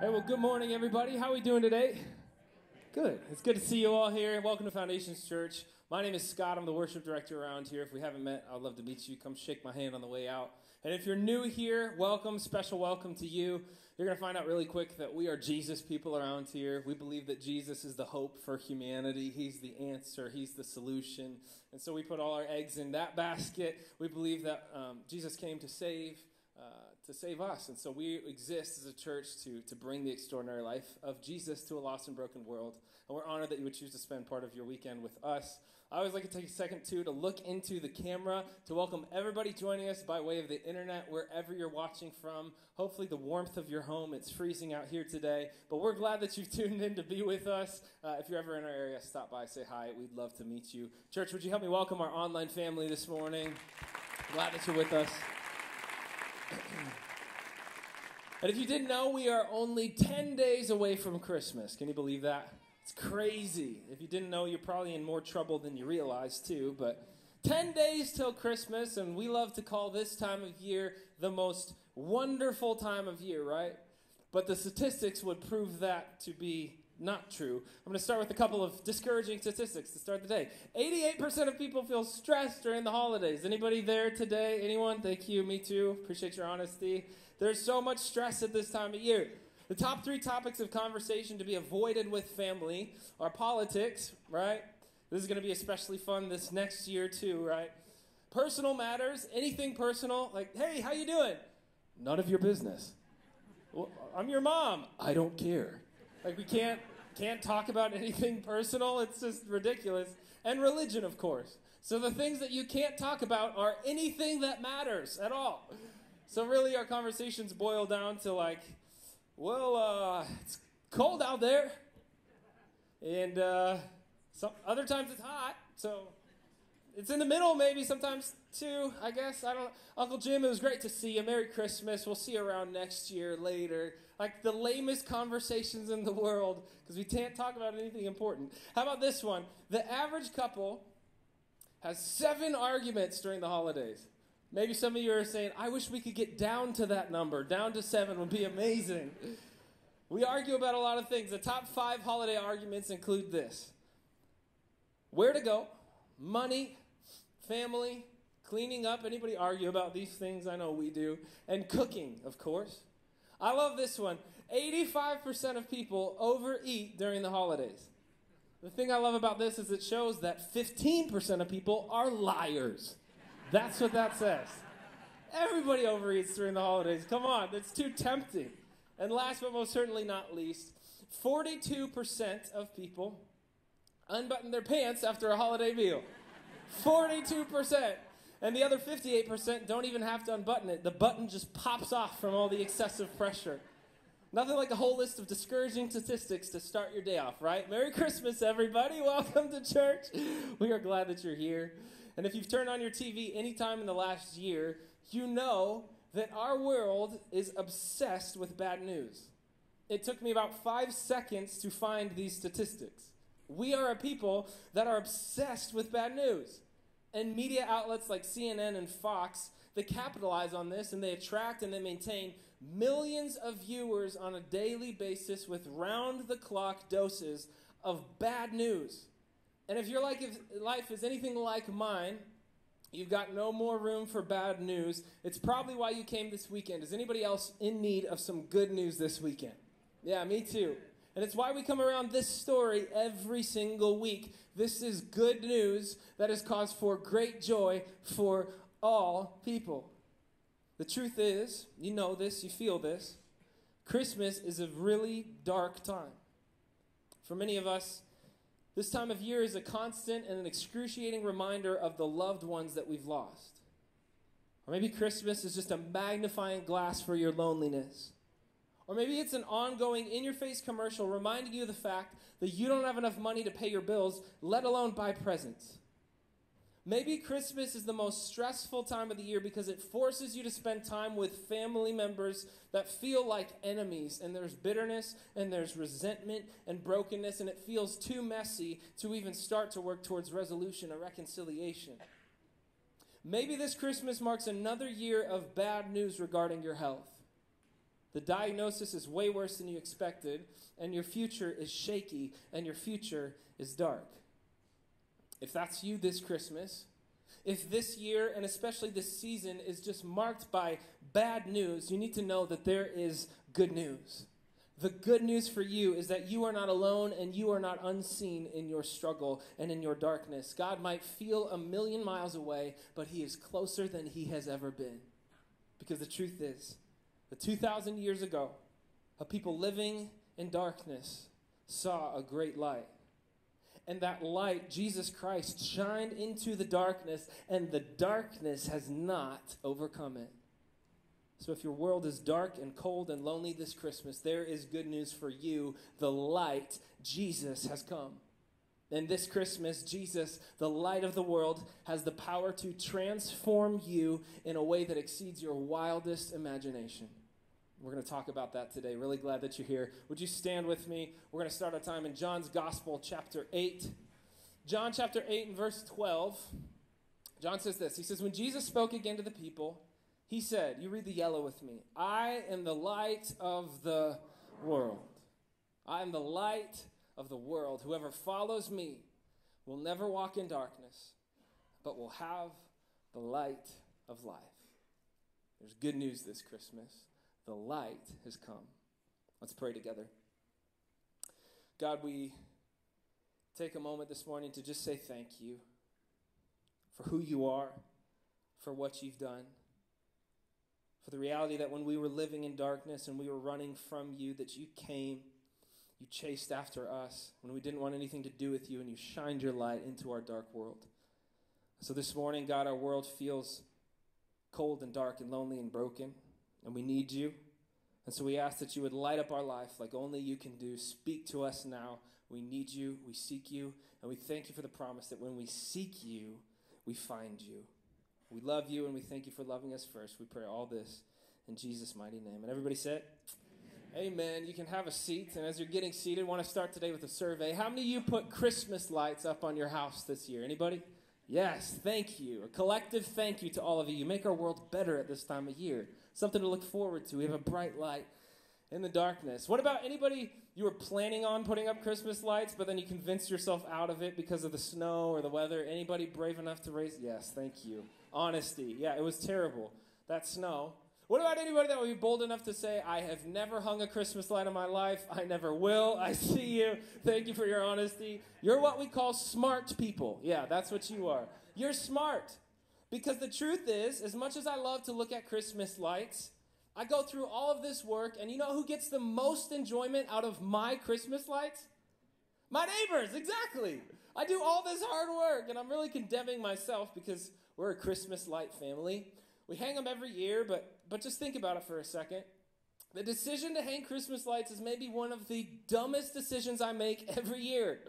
Hey, well, good morning, everybody. How are we doing today? Good. It's good to see you all here. Welcome to Foundations Church. My name is Scott. I'm the worship director around here. If we haven't met, I'd love to meet you. Come shake my hand on the way out. And if you're new here, welcome, special welcome to you. You're going to find out really quick that we are Jesus people around here. We believe that Jesus is the hope for humanity. He's the answer, He's the solution. And so we put all our eggs in that basket. We believe that um, Jesus came to save. Uh, to save us. And so we exist as a church to, to bring the extraordinary life of Jesus to a lost and broken world. And we're honored that you would choose to spend part of your weekend with us. I always like to take a second, too, to look into the camera to welcome everybody joining us by way of the internet, wherever you're watching from. Hopefully, the warmth of your home. It's freezing out here today, but we're glad that you've tuned in to be with us. Uh, if you're ever in our area, stop by, say hi. We'd love to meet you. Church, would you help me welcome our online family this morning? Glad that you're with us. And if you didn't know, we are only 10 days away from Christmas. Can you believe that? It's crazy. If you didn't know, you're probably in more trouble than you realize, too. But 10 days till Christmas, and we love to call this time of year the most wonderful time of year, right? But the statistics would prove that to be not true. I'm going to start with a couple of discouraging statistics to start the day. 88% of people feel stressed during the holidays. Anybody there today? Anyone? Thank you. Me too. Appreciate your honesty. There's so much stress at this time of year. The top three topics of conversation to be avoided with family are politics, right? This is going to be especially fun this next year too, right? Personal matters, anything personal, like, hey, how you doing? None of your business. Well, I'm your mom. I don't care. Like we can't can't talk about anything personal. It's just ridiculous. And religion, of course. So the things that you can't talk about are anything that matters at all. So really, our conversations boil down to like, well, uh, it's cold out there, and uh, some other times it's hot. So it's in the middle, maybe sometimes too. I guess I don't. Uncle Jim, it was great to see you. Merry Christmas. We'll see you around next year later. Like the lamest conversations in the world because we can't talk about anything important. How about this one? The average couple has seven arguments during the holidays. Maybe some of you are saying, I wish we could get down to that number. Down to seven would be amazing. We argue about a lot of things. The top five holiday arguments include this where to go, money, family, cleaning up. Anybody argue about these things? I know we do. And cooking, of course. I love this one. 85% of people overeat during the holidays. The thing I love about this is it shows that 15% of people are liars. That's what that says. Everybody overeats during the holidays. Come on, that's too tempting. And last but most certainly not least, 42% of people unbutton their pants after a holiday meal. 42%. And the other 58% don't even have to unbutton it. The button just pops off from all the excessive pressure. Nothing like a whole list of discouraging statistics to start your day off, right? Merry Christmas, everybody. Welcome to church. We are glad that you're here. And if you've turned on your TV anytime in the last year, you know that our world is obsessed with bad news. It took me about five seconds to find these statistics. We are a people that are obsessed with bad news. And media outlets like CNN and Fox, they capitalize on this and they attract and they maintain millions of viewers on a daily basis with round the clock doses of bad news. And if your life is anything like mine, you've got no more room for bad news. It's probably why you came this weekend. Is anybody else in need of some good news this weekend? Yeah, me too. And it's why we come around this story every single week. This is good news that is cause for great joy for all people. The truth is, you know this, you feel this. Christmas is a really dark time. For many of us, this time of year is a constant and an excruciating reminder of the loved ones that we've lost. Or maybe Christmas is just a magnifying glass for your loneliness. Or maybe it's an ongoing in your face commercial reminding you of the fact that you don't have enough money to pay your bills, let alone buy presents. Maybe Christmas is the most stressful time of the year because it forces you to spend time with family members that feel like enemies, and there's bitterness, and there's resentment and brokenness, and it feels too messy to even start to work towards resolution or reconciliation. Maybe this Christmas marks another year of bad news regarding your health. The diagnosis is way worse than you expected, and your future is shaky, and your future is dark. If that's you this Christmas, if this year and especially this season is just marked by bad news, you need to know that there is good news. The good news for you is that you are not alone and you are not unseen in your struggle and in your darkness. God might feel a million miles away, but He is closer than He has ever been. Because the truth is, that 2,000 years ago, a people living in darkness saw a great light. And that light, Jesus Christ, shined into the darkness, and the darkness has not overcome it. So, if your world is dark and cold and lonely this Christmas, there is good news for you. The light, Jesus, has come. And this Christmas, Jesus, the light of the world, has the power to transform you in a way that exceeds your wildest imagination. We're going to talk about that today. Really glad that you're here. Would you stand with me? We're going to start our time in John's Gospel, chapter 8. John chapter 8 and verse 12. John says this He says, When Jesus spoke again to the people, he said, You read the yellow with me. I am the light of the world. I am the light of the world. Whoever follows me will never walk in darkness, but will have the light of life. There's good news this Christmas. The light has come. Let's pray together. God, we take a moment this morning to just say thank you for who you are, for what you've done for the reality that when we were living in darkness and we were running from you, that you came, you chased after us when we didn't want anything to do with you, and you shined your light into our dark world. So this morning, God, our world feels cold and dark and lonely and broken, and we need you. And so we ask that you would light up our life like only you can do. Speak to us now. We need you, we seek you, and we thank you for the promise that when we seek you, we find you. We love you and we thank you for loving us first. We pray all this in Jesus' mighty name. And everybody said, Amen. You can have a seat. And as you're getting seated, I want to start today with a survey. How many of you put Christmas lights up on your house this year? Anybody? Yes, thank you. A collective thank you to all of you. You make our world better at this time of year. Something to look forward to. We have a bright light in the darkness. What about anybody you were planning on putting up Christmas lights, but then you convinced yourself out of it because of the snow or the weather? Anybody brave enough to raise? Yes, thank you. Honesty. Yeah, it was terrible. That snow. What about anybody that would be bold enough to say, I have never hung a Christmas light in my life. I never will. I see you. Thank you for your honesty. You're what we call smart people. Yeah, that's what you are. You're smart. Because the truth is, as much as I love to look at Christmas lights, I go through all of this work, and you know who gets the most enjoyment out of my Christmas lights? My neighbors, exactly. I do all this hard work, and I'm really condemning myself because we're a Christmas light family. We hang them every year, but, but just think about it for a second. The decision to hang Christmas lights is maybe one of the dumbest decisions I make every year.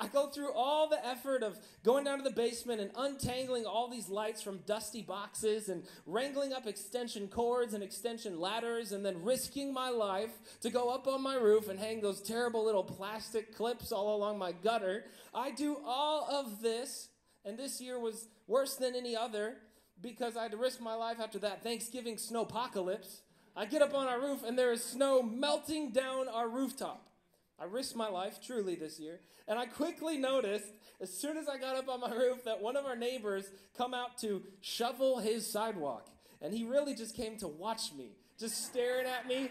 I go through all the effort of going down to the basement and untangling all these lights from dusty boxes and wrangling up extension cords and extension ladders and then risking my life to go up on my roof and hang those terrible little plastic clips all along my gutter. I do all of this, and this year was worse than any other because I had to risk my life after that Thanksgiving snowpocalypse. I get up on our roof and there is snow melting down our rooftop. I risked my life truly this year, and I quickly noticed as soon as I got up on my roof that one of our neighbors come out to shovel his sidewalk, and he really just came to watch me, just staring at me,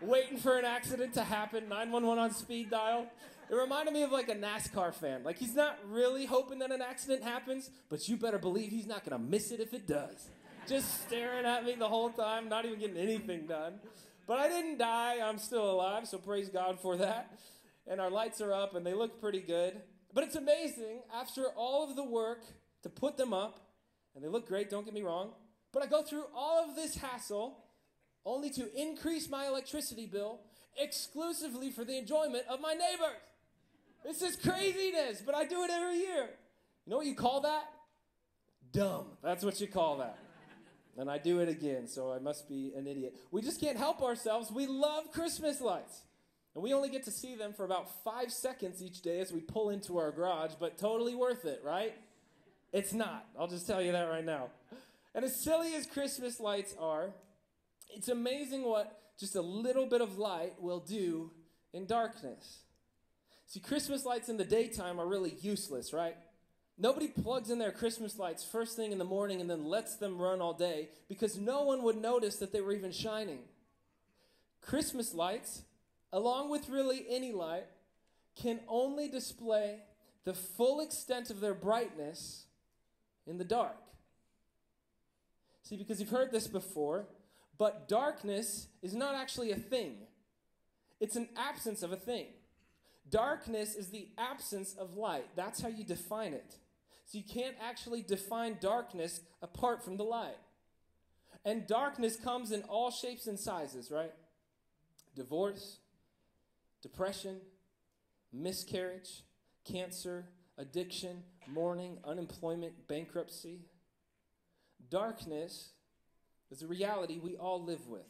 waiting for an accident to happen. 911 on speed dial. It reminded me of like a NASCAR fan. Like he's not really hoping that an accident happens, but you better believe he's not gonna miss it if it does. Just staring at me the whole time, not even getting anything done. But I didn't die. I'm still alive, so praise God for that. And our lights are up and they look pretty good. But it's amazing after all of the work to put them up, and they look great, don't get me wrong. But I go through all of this hassle only to increase my electricity bill exclusively for the enjoyment of my neighbors. This is craziness, but I do it every year. You know what you call that? Dumb. That's what you call that. And I do it again, so I must be an idiot. We just can't help ourselves. We love Christmas lights. And we only get to see them for about five seconds each day as we pull into our garage, but totally worth it, right? It's not. I'll just tell you that right now. And as silly as Christmas lights are, it's amazing what just a little bit of light will do in darkness. See, Christmas lights in the daytime are really useless, right? Nobody plugs in their Christmas lights first thing in the morning and then lets them run all day because no one would notice that they were even shining. Christmas lights, along with really any light, can only display the full extent of their brightness in the dark. See, because you've heard this before, but darkness is not actually a thing, it's an absence of a thing. Darkness is the absence of light. That's how you define it. So you can't actually define darkness apart from the light. And darkness comes in all shapes and sizes, right? Divorce, depression, miscarriage, cancer, addiction, mourning, unemployment, bankruptcy. Darkness is a reality we all live with.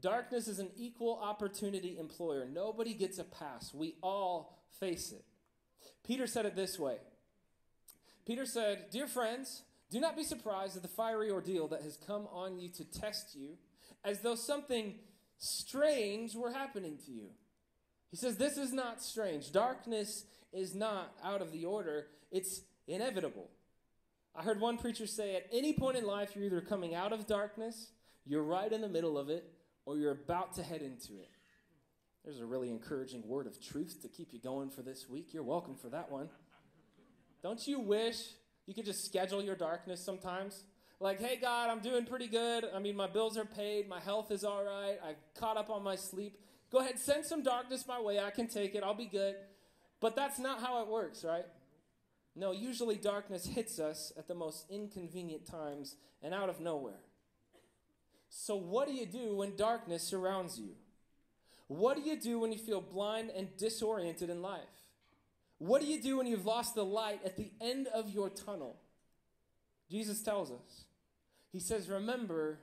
Darkness is an equal opportunity employer. Nobody gets a pass. We all face it. Peter said it this way Peter said, Dear friends, do not be surprised at the fiery ordeal that has come on you to test you, as though something strange were happening to you. He says, This is not strange. Darkness is not out of the order, it's inevitable. I heard one preacher say, At any point in life, you're either coming out of darkness, you're right in the middle of it, or you're about to head into it. There's a really encouraging word of truth to keep you going for this week. You're welcome for that one. Don't you wish you could just schedule your darkness sometimes? Like, hey, God, I'm doing pretty good. I mean, my bills are paid. My health is all right. I caught up on my sleep. Go ahead, send some darkness my way. I can take it. I'll be good. But that's not how it works, right? No, usually darkness hits us at the most inconvenient times and out of nowhere. So, what do you do when darkness surrounds you? What do you do when you feel blind and disoriented in life? What do you do when you've lost the light at the end of your tunnel? Jesus tells us. He says, Remember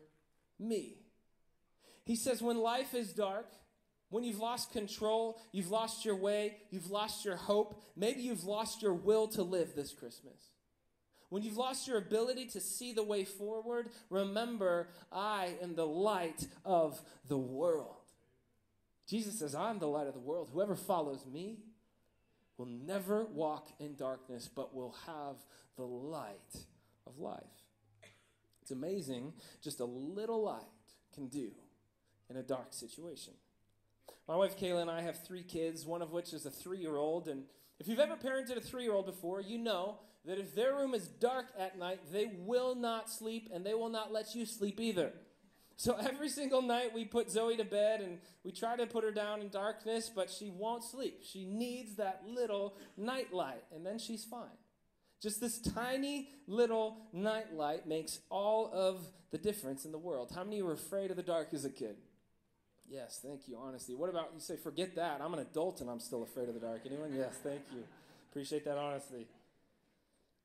me. He says, When life is dark, when you've lost control, you've lost your way, you've lost your hope, maybe you've lost your will to live this Christmas. When you've lost your ability to see the way forward, remember, I am the light of the world. Jesus says, I'm the light of the world. Whoever follows me will never walk in darkness, but will have the light of life. It's amazing just a little light can do in a dark situation. My wife Kayla and I have three kids, one of which is a three year old. And if you've ever parented a three year old before, you know that if their room is dark at night, they will not sleep and they will not let you sleep either. So every single night we put Zoe to bed and we try to put her down in darkness, but she won't sleep. She needs that little night light, and then she's fine. Just this tiny little night light makes all of the difference in the world. How many were afraid of the dark as a kid? Yes, thank you, honesty. What about you say, forget that? I'm an adult and I'm still afraid of the dark. Anyone? Yes, thank you. Appreciate that honesty.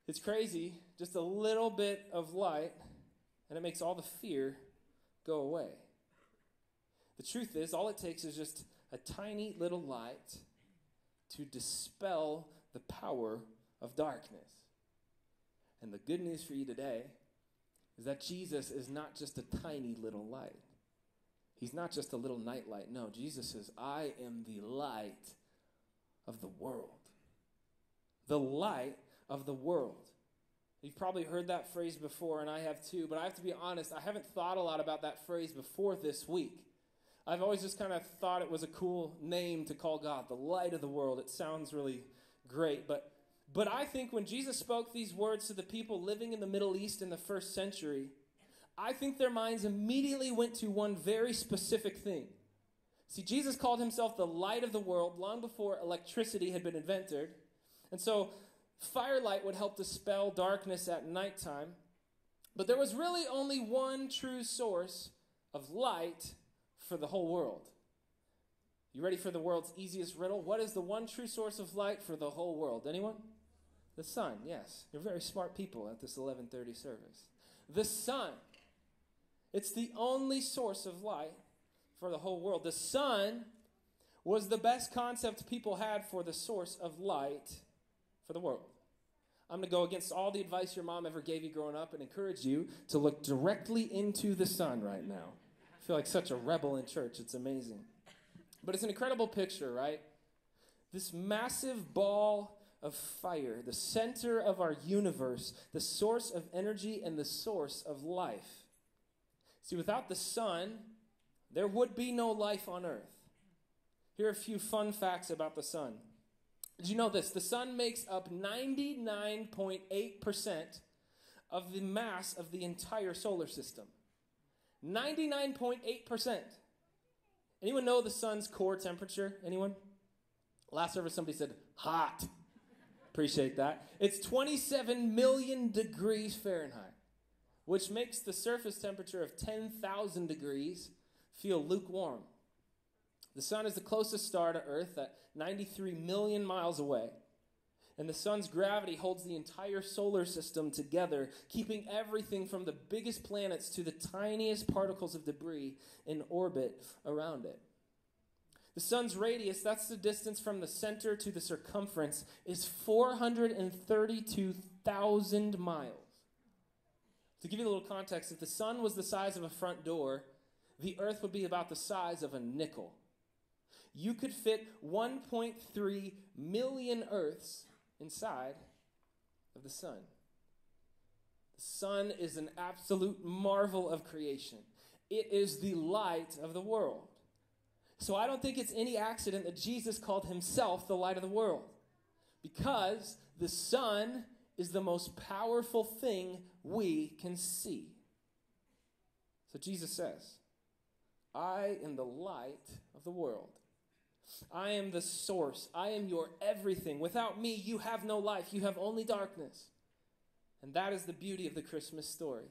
It's crazy, just a little bit of light, and it makes all the fear go away. The truth is, all it takes is just a tiny little light to dispel the power of darkness. And the good news for you today is that Jesus is not just a tiny little light. He's not just a little nightlight. No, Jesus says, I am the light of the world. The light of the world. You've probably heard that phrase before, and I have too, but I have to be honest, I haven't thought a lot about that phrase before this week. I've always just kind of thought it was a cool name to call God, the light of the world. It sounds really great, but but I think when Jesus spoke these words to the people living in the Middle East in the first century, I think their minds immediately went to one very specific thing. See, Jesus called himself the light of the world long before electricity had been invented. And so, firelight would help dispel darkness at nighttime. But there was really only one true source of light for the whole world. You ready for the world's easiest riddle? What is the one true source of light for the whole world? Anyone? The sun. Yes. You're very smart people at this 11:30 service. The sun. It's the only source of light for the whole world. The sun was the best concept people had for the source of light for the world. I'm going to go against all the advice your mom ever gave you growing up and encourage you to look directly into the sun right now. I feel like such a rebel in church. It's amazing. But it's an incredible picture, right? This massive ball of fire, the center of our universe, the source of energy and the source of life. See, without the sun, there would be no life on earth. Here are a few fun facts about the sun. Did you know this? The sun makes up 99.8% of the mass of the entire solar system. 99.8%. Anyone know the sun's core temperature? Anyone? Last service, somebody said hot. Appreciate that. It's 27 million degrees Fahrenheit, which makes the surface temperature of 10,000 degrees feel lukewarm. The sun is the closest star to Earth at 93 million miles away. And the sun's gravity holds the entire solar system together, keeping everything from the biggest planets to the tiniest particles of debris in orbit around it. The sun's radius, that's the distance from the center to the circumference, is 432,000 miles. To give you a little context, if the sun was the size of a front door, the earth would be about the size of a nickel. You could fit 1.3 million earths inside of the sun. The sun is an absolute marvel of creation, it is the light of the world. So I don't think it's any accident that Jesus called himself the light of the world because the sun is the most powerful thing we can see. So Jesus says, I am the light of the world. I am the source. I am your everything. Without me, you have no life. You have only darkness. And that is the beauty of the Christmas story.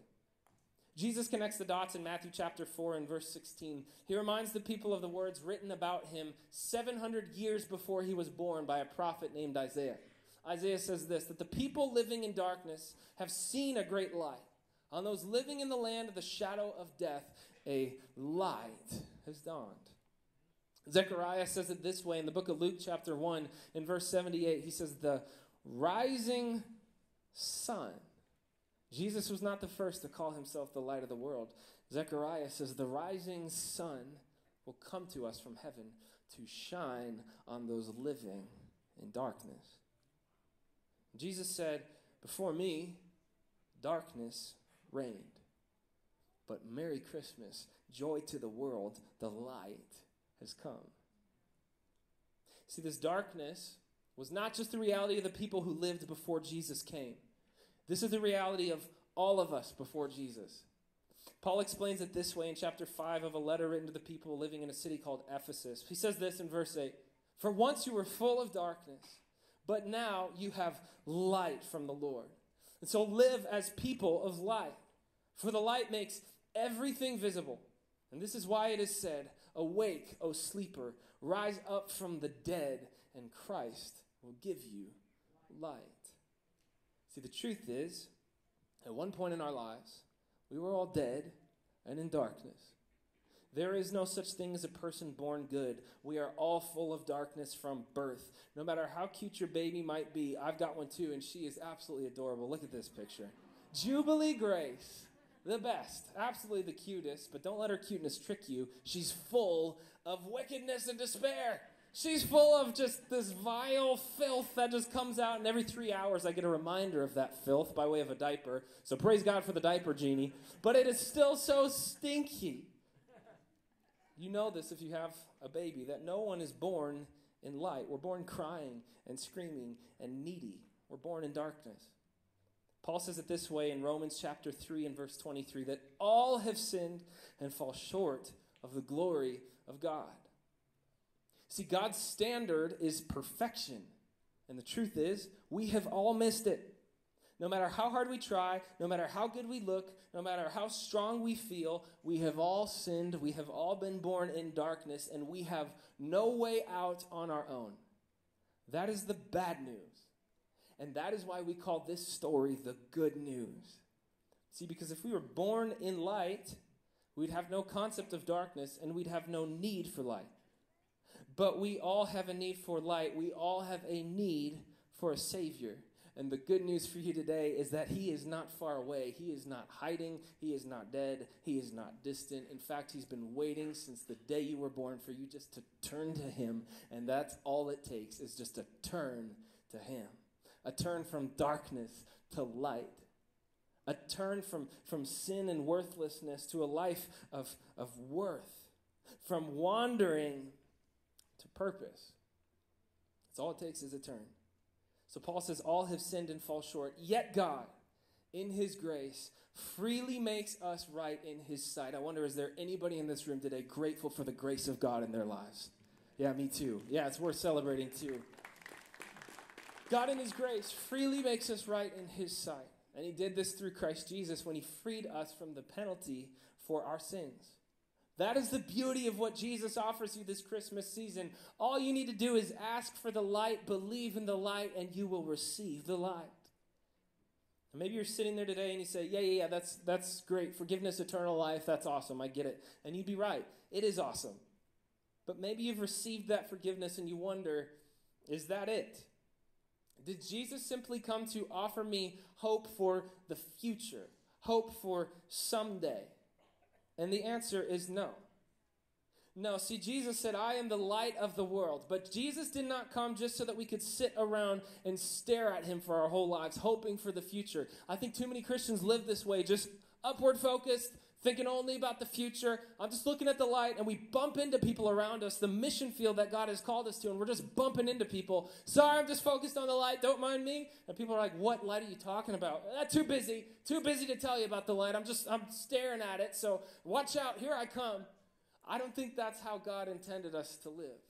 Jesus connects the dots in Matthew chapter 4 and verse 16. He reminds the people of the words written about him 700 years before he was born by a prophet named Isaiah. Isaiah says this that the people living in darkness have seen a great light. On those living in the land of the shadow of death, a light has dawned. Zechariah says it this way in the book of Luke, chapter 1, in verse 78. He says, The rising sun. Jesus was not the first to call himself the light of the world. Zechariah says, The rising sun will come to us from heaven to shine on those living in darkness. Jesus said, Before me, darkness reigned. But Merry Christmas, joy to the world, the light has come. See, this darkness was not just the reality of the people who lived before Jesus came. This is the reality of all of us before Jesus. Paul explains it this way in chapter 5 of a letter written to the people living in a city called Ephesus. He says this in verse 8 For once you were full of darkness, but now you have light from the Lord. And so live as people of light, for the light makes everything visible. And this is why it is said, Awake, O sleeper, rise up from the dead, and Christ will give you light. See, the truth is, at one point in our lives, we were all dead and in darkness. There is no such thing as a person born good. We are all full of darkness from birth. No matter how cute your baby might be, I've got one too, and she is absolutely adorable. Look at this picture. Jubilee Grace the best, absolutely the cutest, but don't let her cuteness trick you. She's full of wickedness and despair. She's full of just this vile filth that just comes out, and every three hours I get a reminder of that filth by way of a diaper. So praise God for the diaper genie. But it is still so stinky. You know this if you have a baby, that no one is born in light. We're born crying and screaming and needy. We're born in darkness. Paul says it this way in Romans chapter 3 and verse 23 that all have sinned and fall short of the glory of God. See, God's standard is perfection. And the truth is, we have all missed it. No matter how hard we try, no matter how good we look, no matter how strong we feel, we have all sinned. We have all been born in darkness, and we have no way out on our own. That is the bad news. And that is why we call this story the good news. See, because if we were born in light, we'd have no concept of darkness and we'd have no need for light. But we all have a need for light. We all have a need for a Savior. And the good news for you today is that He is not far away. He is not hiding. He is not dead. He is not distant. In fact, He's been waiting since the day you were born for you just to turn to Him. And that's all it takes is just to turn to Him. A turn from darkness to light. A turn from, from sin and worthlessness to a life of, of worth. From wandering to purpose. That's all it takes is a turn. So Paul says, All have sinned and fall short, yet God, in his grace, freely makes us right in his sight. I wonder, is there anybody in this room today grateful for the grace of God in their lives? Yeah, me too. Yeah, it's worth celebrating too. God, in his grace, freely makes us right in his sight. And he did this through Christ Jesus when he freed us from the penalty for our sins. That is the beauty of what Jesus offers you this Christmas season. All you need to do is ask for the light, believe in the light, and you will receive the light. And maybe you're sitting there today and you say, Yeah, yeah, yeah, that's, that's great. Forgiveness, eternal life, that's awesome. I get it. And you'd be right. It is awesome. But maybe you've received that forgiveness and you wonder, Is that it? Did Jesus simply come to offer me hope for the future, hope for someday? And the answer is no. No, see, Jesus said, I am the light of the world. But Jesus did not come just so that we could sit around and stare at him for our whole lives, hoping for the future. I think too many Christians live this way, just upward focused, thinking only about the future. I'm just looking at the light, and we bump into people around us, the mission field that God has called us to, and we're just bumping into people. Sorry, I'm just focused on the light. Don't mind me. And people are like, "What light are you talking about?" Eh, too busy. Too busy to tell you about the light. I'm just I'm staring at it. So watch out. Here I come. I don't think that's how God intended us to live.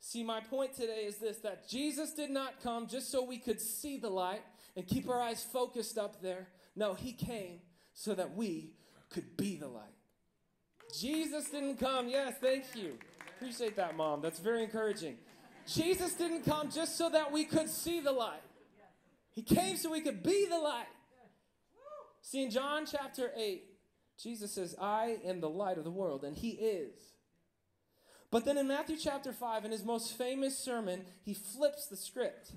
See, my point today is this that Jesus did not come just so we could see the light and keep our eyes focused up there. No, He came so that we could be the light. Jesus didn't come. Yes, thank you. Appreciate that, Mom. That's very encouraging. Jesus didn't come just so that we could see the light, He came so we could be the light. See, in John chapter 8, Jesus says, I am the light of the world, and he is. But then in Matthew chapter 5, in his most famous sermon, he flips the script.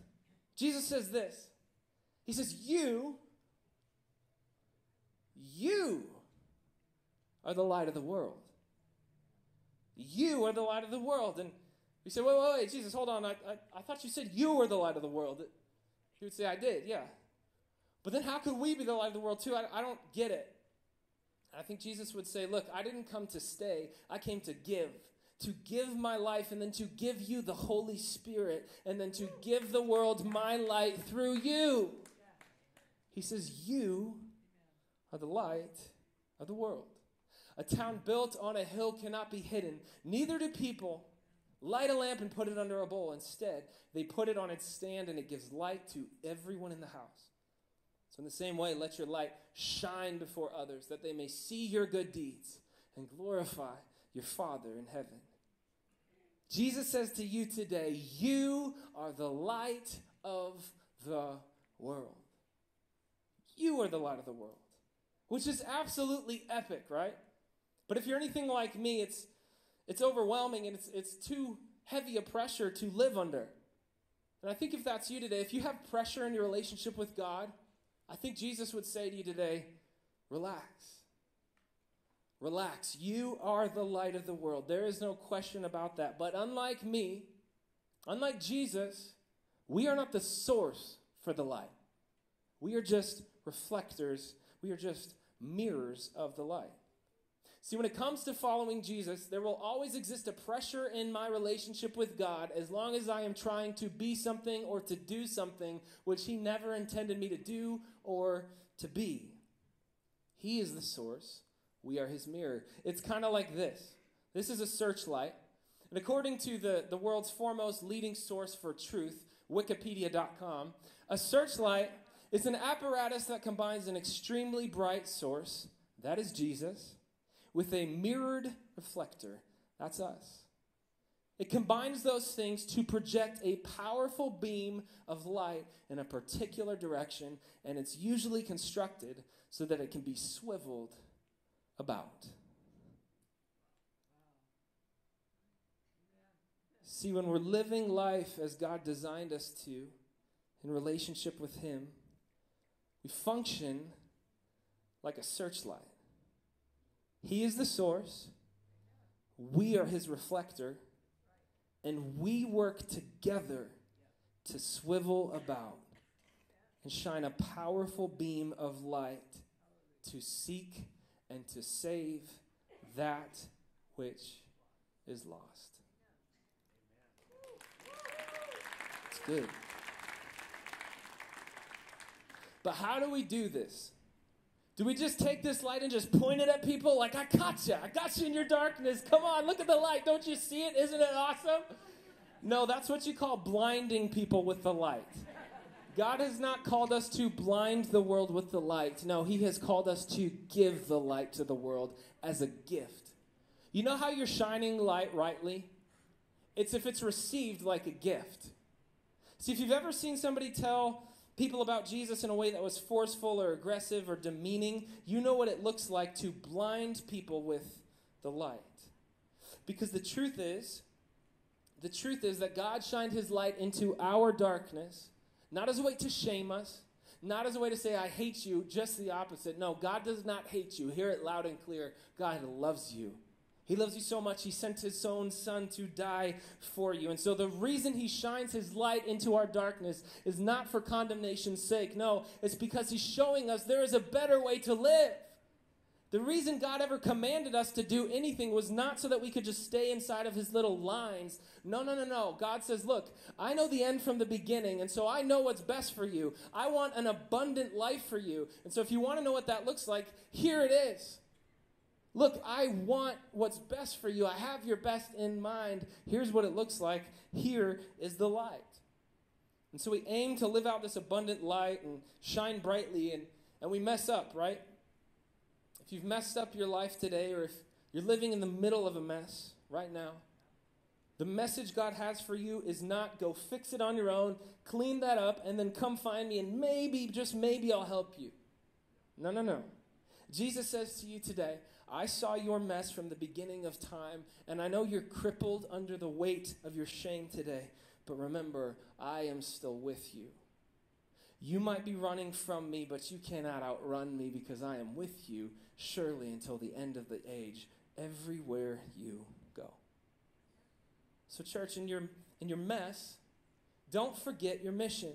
Jesus says this He says, You, you are the light of the world. You are the light of the world. And we say, Wait, wait, wait, Jesus, hold on. I, I, I thought you said you were the light of the world. He would say, I did, yeah. But then how could we be the light of the world too? I, I don't get it. I think Jesus would say, Look, I didn't come to stay, I came to give. To give my life and then to give you the Holy Spirit and then to give the world my light through you. He says, You are the light of the world. A town built on a hill cannot be hidden. Neither do people light a lamp and put it under a bowl. Instead, they put it on its stand and it gives light to everyone in the house. So, in the same way, let your light shine before others, that they may see your good deeds and glorify your Father in heaven. Jesus says to you today, You are the light of the world. You are the light of the world, which is absolutely epic, right? But if you're anything like me, it's, it's overwhelming and it's, it's too heavy a pressure to live under. And I think if that's you today, if you have pressure in your relationship with God, I think Jesus would say to you today relax. Relax. You are the light of the world. There is no question about that. But unlike me, unlike Jesus, we are not the source for the light. We are just reflectors, we are just mirrors of the light. See, when it comes to following Jesus, there will always exist a pressure in my relationship with God as long as I am trying to be something or to do something which He never intended me to do or to be. He is the source, we are His mirror. It's kind of like this this is a searchlight. And according to the, the world's foremost leading source for truth, Wikipedia.com, a searchlight is an apparatus that combines an extremely bright source, that is Jesus with a mirrored reflector. That's us. It combines those things to project a powerful beam of light in a particular direction, and it's usually constructed so that it can be swiveled about. See, when we're living life as God designed us to, in relationship with Him, we function like a searchlight. He is the source, we are His reflector, and we work together to swivel about and shine a powerful beam of light to seek and to save that which is lost. It's good. But how do we do this? Do we just take this light and just point it at people like, I got you. I got you in your darkness. Come on, look at the light. Don't you see it? Isn't it awesome? No, that's what you call blinding people with the light. God has not called us to blind the world with the light. No, He has called us to give the light to the world as a gift. You know how you're shining light rightly? It's if it's received like a gift. See, if you've ever seen somebody tell people about Jesus in a way that was forceful or aggressive or demeaning, you know what it looks like to blind people with the light. Because the truth is, the truth is that God shined his light into our darkness, not as a way to shame us, not as a way to say, I hate you, just the opposite. No, God does not hate you. Hear it loud and clear. God loves you. He loves you so much, He sent His own Son to die for you. And so, the reason He shines His light into our darkness is not for condemnation's sake. No, it's because He's showing us there is a better way to live. The reason God ever commanded us to do anything was not so that we could just stay inside of His little lines. No, no, no, no. God says, Look, I know the end from the beginning, and so I know what's best for you. I want an abundant life for you. And so, if you want to know what that looks like, here it is. Look, I want what's best for you. I have your best in mind. Here's what it looks like. Here is the light. And so we aim to live out this abundant light and shine brightly, and, and we mess up, right? If you've messed up your life today, or if you're living in the middle of a mess right now, the message God has for you is not go fix it on your own, clean that up, and then come find me, and maybe, just maybe, I'll help you. No, no, no. Jesus says to you today, I saw your mess from the beginning of time, and I know you're crippled under the weight of your shame today. But remember, I am still with you. You might be running from me, but you cannot outrun me because I am with you surely until the end of the age, everywhere you go. So, church, in your, in your mess, don't forget your mission.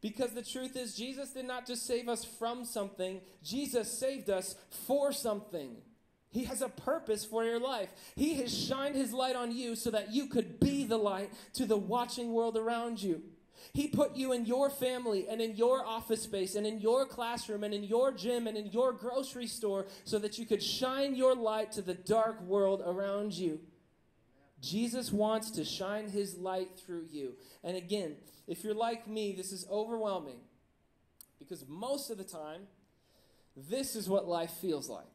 Because the truth is, Jesus did not just save us from something, Jesus saved us for something. He has a purpose for your life. He has shined his light on you so that you could be the light to the watching world around you. He put you in your family and in your office space and in your classroom and in your gym and in your grocery store so that you could shine your light to the dark world around you. Jesus wants to shine his light through you. And again, if you're like me, this is overwhelming because most of the time, this is what life feels like.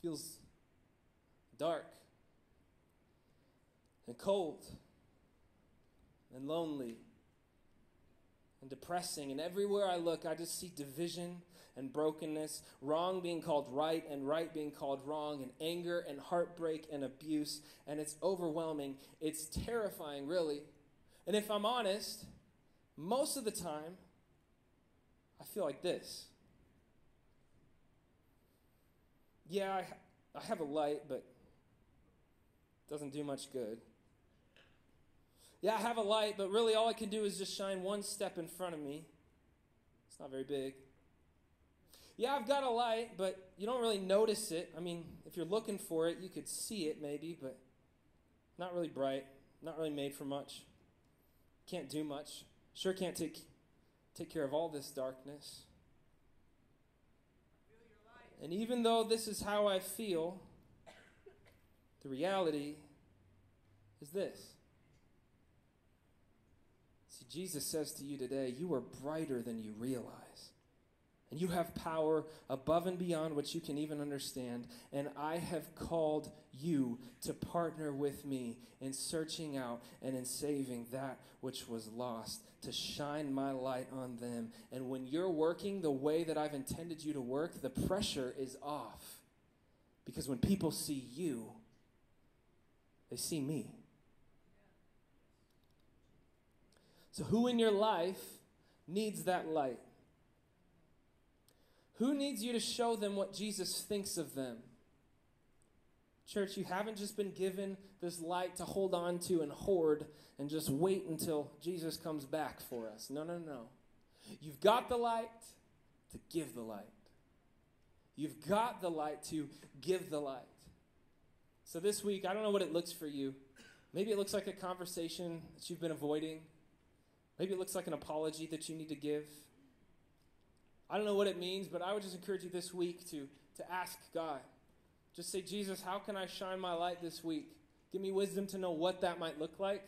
feels dark and cold and lonely and depressing. And everywhere I look, I just see division and brokenness, wrong being called right and right being called wrong, and anger and heartbreak and abuse. And it's overwhelming. It's terrifying, really. And if I'm honest, most of the time, I feel like this. Yeah, I, I have a light, but it doesn't do much good. Yeah, I have a light, but really all I can do is just shine one step in front of me. It's not very big. Yeah, I've got a light, but you don't really notice it. I mean, if you're looking for it, you could see it maybe, but not really bright, not really made for much. Can't do much. Sure can't take take care of all this darkness. And even though this is how I feel, the reality is this See, Jesus says to you today, you are brighter than you realize. And you have power above and beyond what you can even understand. And I have called you to partner with me in searching out and in saving that which was lost, to shine my light on them. And when you're working the way that I've intended you to work, the pressure is off. Because when people see you, they see me. So, who in your life needs that light? Who needs you to show them what Jesus thinks of them? Church, you haven't just been given this light to hold on to and hoard and just wait until Jesus comes back for us. No, no, no. You've got the light to give the light. You've got the light to give the light. So this week, I don't know what it looks for you. Maybe it looks like a conversation that you've been avoiding. Maybe it looks like an apology that you need to give. I don't know what it means, but I would just encourage you this week to, to ask God. Just say, Jesus, how can I shine my light this week? Give me wisdom to know what that might look like,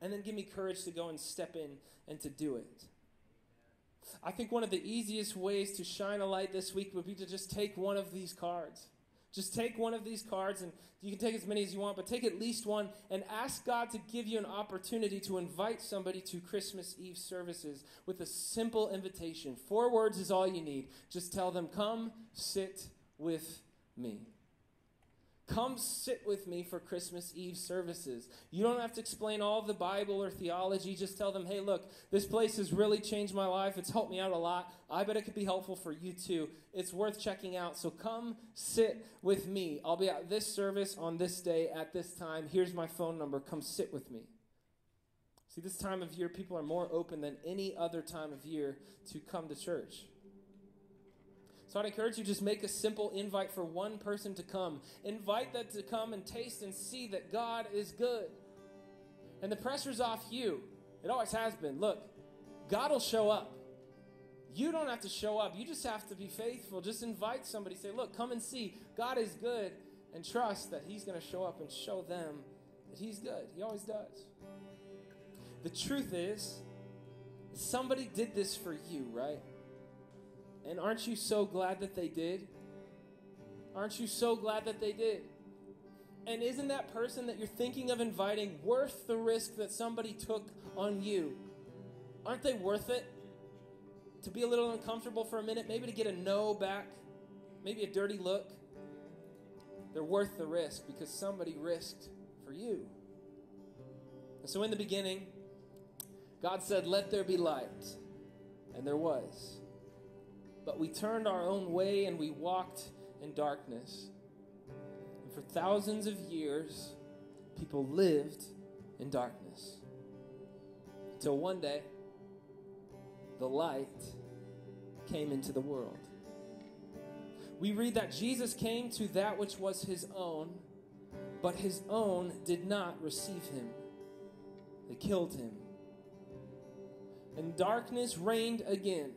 and then give me courage to go and step in and to do it. I think one of the easiest ways to shine a light this week would be to just take one of these cards. Just take one of these cards, and you can take as many as you want, but take at least one and ask God to give you an opportunity to invite somebody to Christmas Eve services with a simple invitation. Four words is all you need. Just tell them, Come sit with me. Come sit with me for Christmas Eve services. You don't have to explain all the Bible or theology. Just tell them, hey, look, this place has really changed my life. It's helped me out a lot. I bet it could be helpful for you too. It's worth checking out. So come sit with me. I'll be at this service on this day at this time. Here's my phone number. Come sit with me. See, this time of year, people are more open than any other time of year to come to church. So I'd encourage you just make a simple invite for one person to come. Invite them to come and taste and see that God is good. And the pressure's off you. It always has been. Look, God will show up. You don't have to show up. You just have to be faithful. Just invite somebody. Say, look, come and see. God is good. And trust that He's going to show up and show them that He's good. He always does. The truth is, somebody did this for you, right? And aren't you so glad that they did? Aren't you so glad that they did? And isn't that person that you're thinking of inviting worth the risk that somebody took on you? Aren't they worth it? To be a little uncomfortable for a minute, maybe to get a no back, maybe a dirty look. They're worth the risk because somebody risked for you. And so in the beginning, God said, Let there be light. And there was. But we turned our own way and we walked in darkness. And for thousands of years, people lived in darkness. Until one day, the light came into the world. We read that Jesus came to that which was his own, but his own did not receive him. They killed him. And darkness reigned again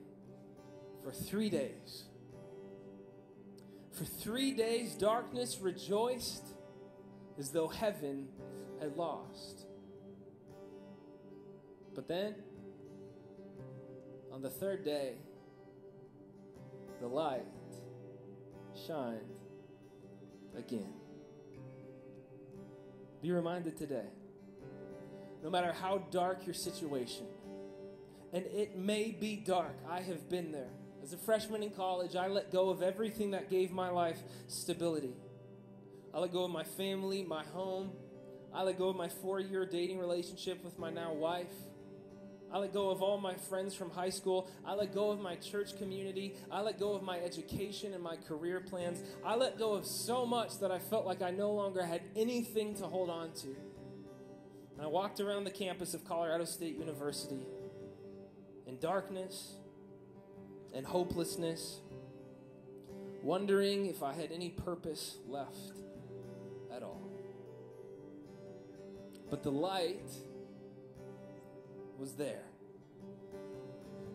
for three days. For three days, darkness rejoiced as though heaven had lost. But then, on the third day, the light shined again. Be reminded today no matter how dark your situation, and it may be dark, I have been there. As a freshman in college, I let go of everything that gave my life stability. I let go of my family, my home. I let go of my four year dating relationship with my now wife. I let go of all my friends from high school. I let go of my church community. I let go of my education and my career plans. I let go of so much that I felt like I no longer had anything to hold on to. And I walked around the campus of Colorado State University in darkness and hopelessness, wondering if I had any purpose left at all. But the light was there.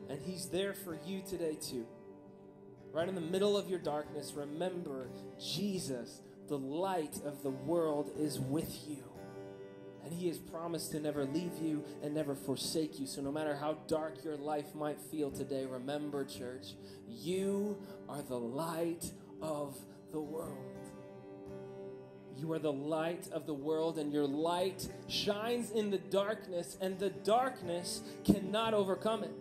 And He's there for you today, too. Right in the middle of your darkness, remember Jesus, the light of the world, is with you. And He has promised to never leave you and never forsake you. So, no matter how dark your life might feel today, remember, church, you are the light of the world. You are the light of the world, and your light shines in the darkness, and the darkness cannot overcome it.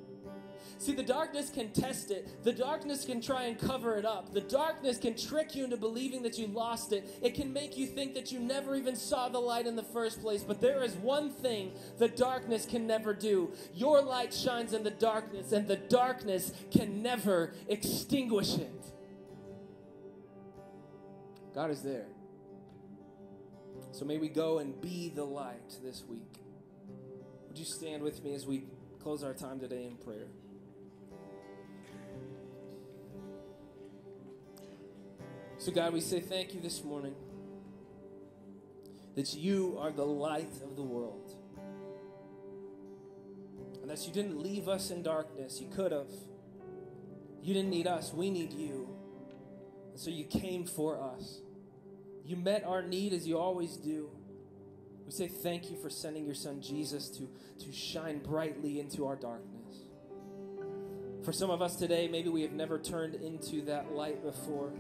See, the darkness can test it. The darkness can try and cover it up. The darkness can trick you into believing that you lost it. It can make you think that you never even saw the light in the first place. But there is one thing the darkness can never do your light shines in the darkness, and the darkness can never extinguish it. God is there. So may we go and be the light this week. Would you stand with me as we close our time today in prayer? So, God, we say thank you this morning that you are the light of the world. And that you didn't leave us in darkness. You could have. You didn't need us, we need you. And so you came for us. You met our need as you always do. We say thank you for sending your son Jesus to, to shine brightly into our darkness. For some of us today, maybe we have never turned into that light before.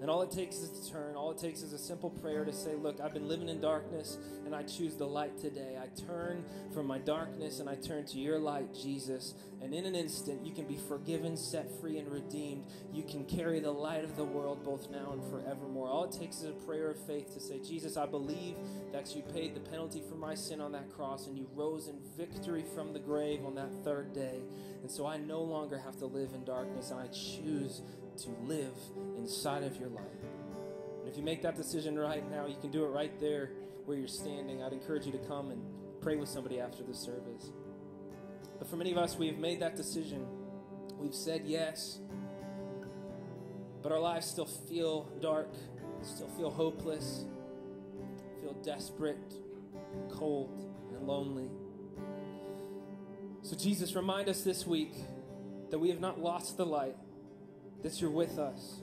And all it takes is to turn. All it takes is a simple prayer to say, Look, I've been living in darkness and I choose the light today. I turn from my darkness and I turn to your light, Jesus. And in an instant, you can be forgiven, set free, and redeemed. You can carry the light of the world both now and forevermore. All it takes is a prayer of faith to say, Jesus, I believe that you paid the penalty for my sin on that cross and you rose in victory from the grave on that third day. And so I no longer have to live in darkness and I choose to live inside of your life. And if you make that decision right now, you can do it right there where you're standing. I'd encourage you to come and pray with somebody after the service. But for many of us, we have made that decision. We've said yes, but our lives still feel dark, still feel hopeless, feel desperate, cold, and lonely. So, Jesus, remind us this week that we have not lost the light that you're with us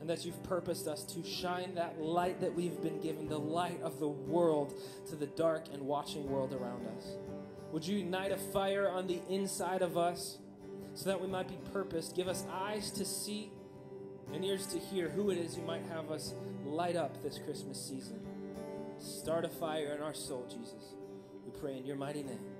and that you've purposed us to shine that light that we've been given, the light of the world, to the dark and watching world around us. Would you ignite a fire on the inside of us so that we might be purposed? Give us eyes to see and ears to hear who it is you might have us light up this Christmas season. Start a fire in our soul, Jesus. We pray in your mighty name.